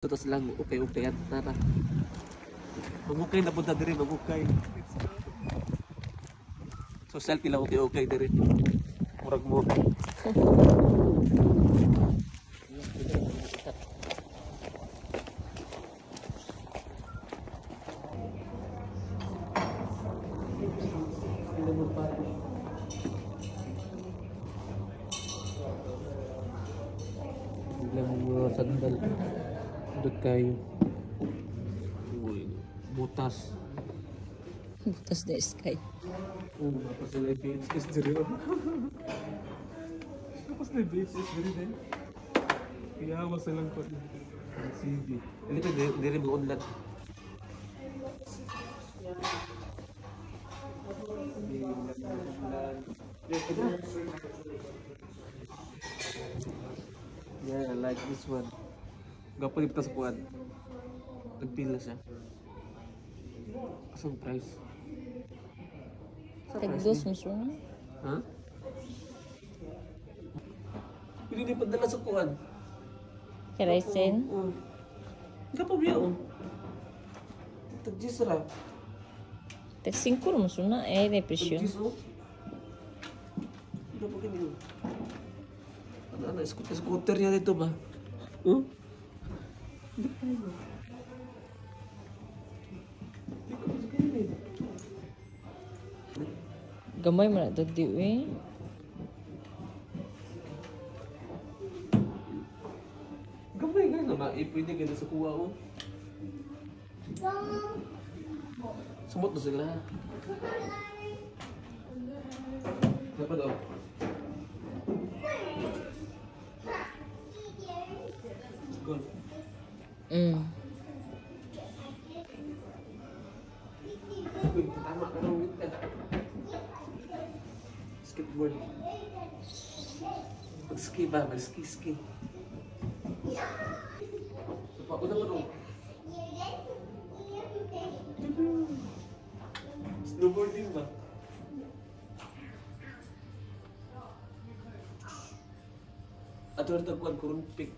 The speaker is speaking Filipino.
Tapos lang, okay-okay at tara. Magukay na punta diri, magukay. So selfie lang okay-okay diri. Murag mo. Bigla mo sandal. Dot kayo. Butas. Butas na sky. Oo, tapos sila VHS diri. Tapos na VHS diri din. Kaya was lang ko. CD. Diri diri mo online. Yeah, I like this one. Gapo dito sa kuwan. Nagpila siya. Asang price? Tagdos mo suna. Ha? Pili di padala sa kuwan. Kiraisen. Oo. Ika pa biya oh. Tagjis ra. Tag 5 mo suna. Eh, may presyo. Tagjis oh. Pa ganyan. Ano, ano, scooter, niya dito ba? Oh? Hindi tayo. Hindi ko mas ganyan eh. Gamay mo na ito di eh. Gamay nga na? Eh, pwede ka sa kuha oh. Sumot na sila. Dapat oh. Goal. Mm. Uy, tama ka ng wit ka. Skateboard. Mag-ski ba? Mag-ski-ski. Ko naman oh. Snowboarding ba? Ato rin tagkuhan, kurun pick.